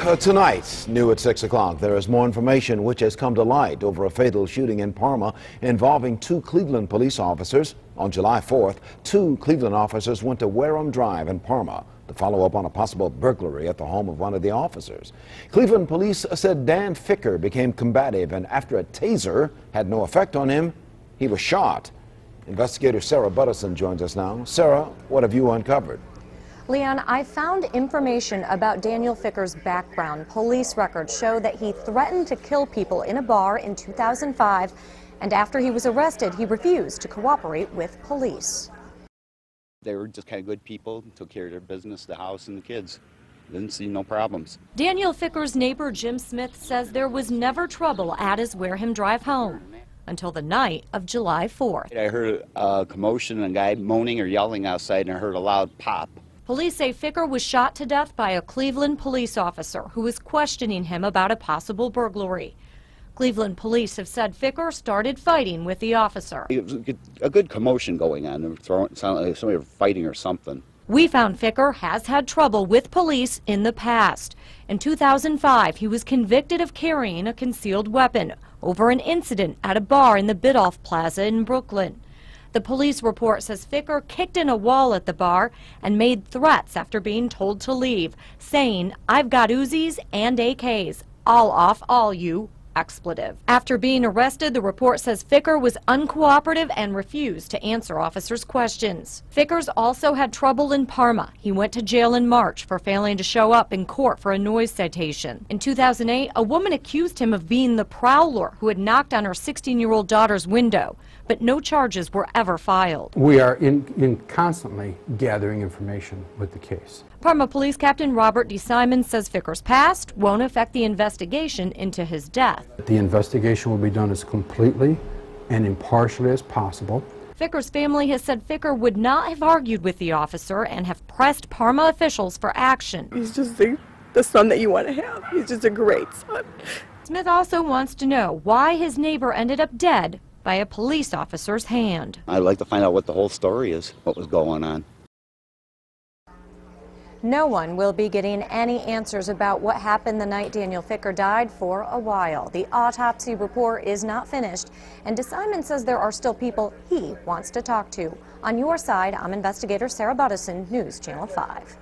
Uh, tonight, new at 6 o'clock, there is more information which has come to light over a fatal shooting in Parma involving two Cleveland police officers. On July 4th, two Cleveland officers went to Wareham Drive in Parma to follow up on a possible burglary at the home of one of the officers. Cleveland police said Dan Ficker became combative and after a taser had no effect on him, he was shot. Investigator Sarah Buduson joins us now. Sarah, what have you uncovered? Leon, I found information about Daniel Ficker's background. Police records show that he threatened to kill people in a bar in 2005, and after he was arrested, he refused to cooperate with police. They were just kind of good people, took care of their business, the house, and the kids. Didn't see no problems. Daniel Ficker's neighbor Jim Smith says there was never trouble at his Wareham Drive home until the night of July 4th. I heard a commotion, and a guy moaning or yelling outside, and I heard a loud pop. Police say Ficker was shot to death by a Cleveland police officer who was questioning him about a possible burglary. Cleveland police have said Ficker started fighting with the officer. It was a good commotion going on. It sounded like somebody was fighting or something. We found Ficker has had trouble with police in the past. In 2005, he was convicted of carrying a concealed weapon over an incident at a bar in the Biddulph Plaza in Brooklyn. The police report says Ficker kicked in a wall at the bar and made threats after being told to leave, saying, I've got Uzis and AKs. I'll off all you expletive. After being arrested, the report says Ficker was uncooperative and refused to answer officers' questions. Fickers also had trouble in Parma. He went to jail in March for failing to show up in court for a noise citation. In 2008, a woman accused him of being the prowler who had knocked on her 16-year-old daughter's window, but no charges were ever filed. We are in, in constantly gathering information with the case. Parma Police Captain Robert DeSimon says Ficker's past won't affect the investigation into his death. The investigation will be done as completely and impartially as possible. Ficker's family has said Ficker would not have argued with the officer and have pressed Parma officials for action. He's just the, the son that you want to have. He's just a great son. Smith also wants to know why his neighbor ended up dead by a police officer's hand. I'd like to find out what the whole story is, what was going on. No one will be getting any answers about what happened the night Daniel Ficker died for a while. The autopsy report is not finished, and DeSimon says there are still people he wants to talk to. On your side, I'm investigator Sarah Buduson, News Channel 5.